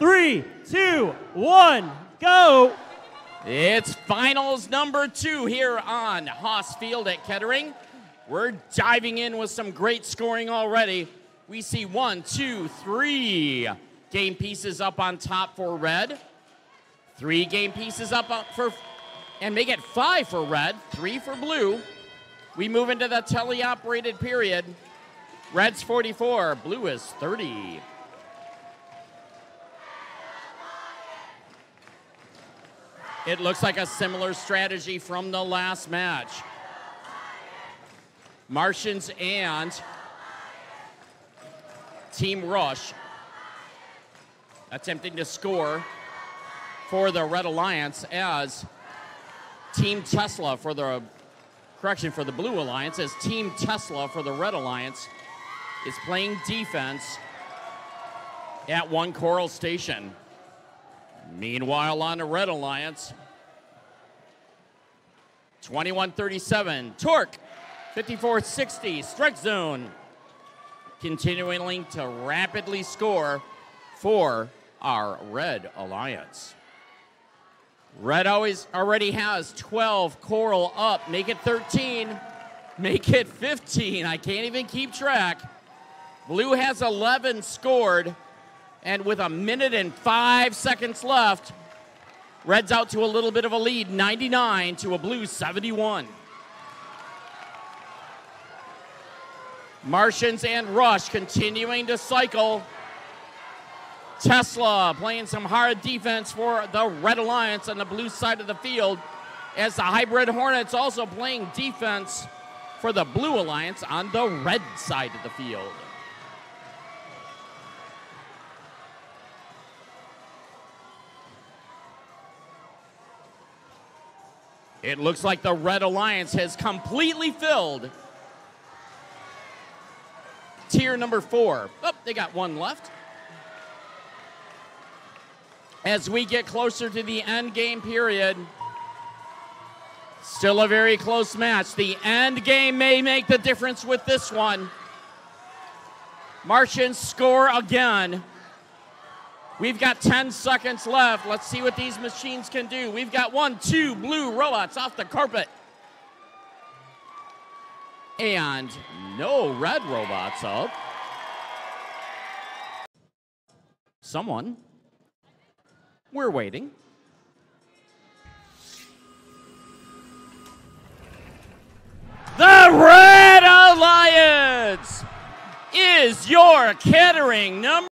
Three, two, one, go. It's finals number two here on Haas Field at Kettering. We're diving in with some great scoring already. We see one, two, three game pieces up on top for red. Three game pieces up for, and make it five for red, three for blue. We move into the teleoperated period. Red's 44, blue is 30. It looks like a similar strategy from the last match. Martians and Team Rush attempting to score for the Red Alliance as Team Tesla for the correction for the Blue Alliance as Team Tesla for the Red Alliance is playing defense at one Coral Station. Meanwhile, on the Red Alliance, 2137, Torque, 5460, strike zone. Continuing to rapidly score for our Red Alliance. Red always already has 12 Coral up. Make it 13. Make it 15. I can't even keep track. Blue has 11 scored. And with a minute and five seconds left, Red's out to a little bit of a lead, 99 to a blue 71. Martians and Rush continuing to cycle. Tesla playing some hard defense for the Red Alliance on the blue side of the field, as the Hybrid Hornets also playing defense for the Blue Alliance on the red side of the field. It looks like the Red Alliance has completely filled tier number four. Oh, they got one left. As we get closer to the end game period, still a very close match. The end game may make the difference with this one. Martians score again. We've got 10 seconds left. Let's see what these machines can do. We've got one, two blue robots off the carpet. And no red robots up. Someone. We're waiting. The Red Alliance is your Kettering number.